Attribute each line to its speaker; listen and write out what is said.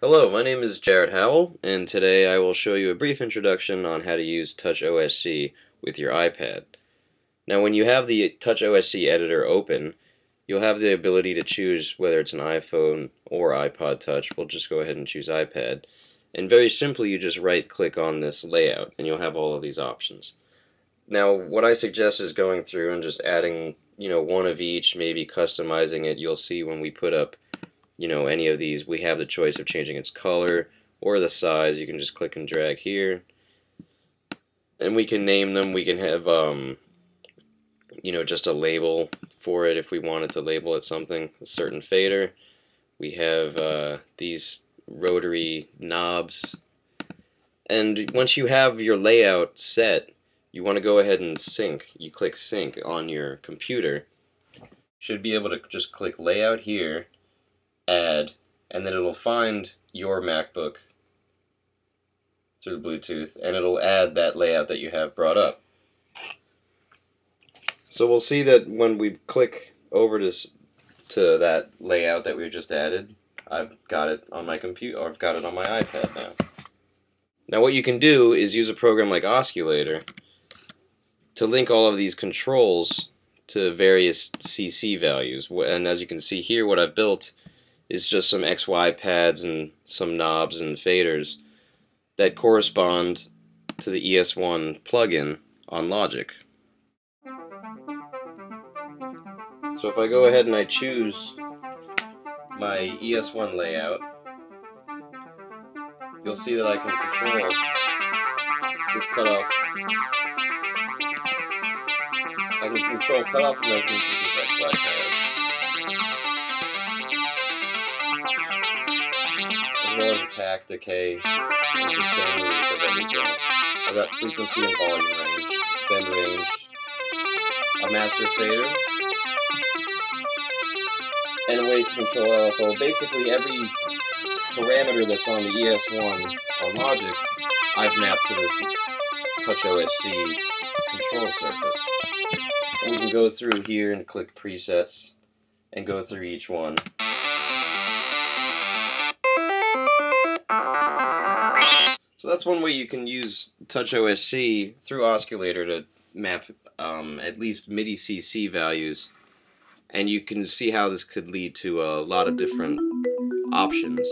Speaker 1: Hello, my name is Jared Howell, and today I will show you a brief introduction on how to use Touch OSC with your iPad. Now when you have the Touch OSC editor open, you'll have the ability to choose whether it's an iPhone or iPod Touch. We'll just go ahead and choose iPad. And very simply, you just right click on this layout and you'll have all of these options. Now, what I suggest is going through and just adding, you know, one of each, maybe customizing it. You'll see when we put up, you know, any of these, we have the choice of changing its color or the size. You can just click and drag here. And we can name them. We can have, um, you know, just a label for it if we wanted to label it something, a certain fader. We have uh, these rotary knobs. And once you have your layout set, you want to go ahead and sync. You click sync on your computer. Should be able to just click layout here, add, and then it'll find your MacBook through Bluetooth and it'll add that layout that you have brought up. So we'll see that when we click over to, to that layout that we just added, I've got it on my computer, or I've got it on my iPad now. Now what you can do is use a program like Osculator to link all of these controls to various CC values. And as you can see here, what I've built is just some XY pads and some knobs and faders that correspond to the ES1 plugin on Logic. So if I go ahead and I choose my ES1 layout, you'll see that I can control this cutoff. I can control cutoff resonance with this XY pad. As well as attack, decay, and sustain release of everything. I've got frequency and volume range, bend range, a master fader, and ways to control LFO. Basically, every parameter that's on the ES1 on Logic, I've mapped to this Touch OSC control surface. We can go through here and click presets and go through each one. So that's one way you can use Touch OSC through Osculator to map um, at least MIDI CC values and you can see how this could lead to a lot of different options.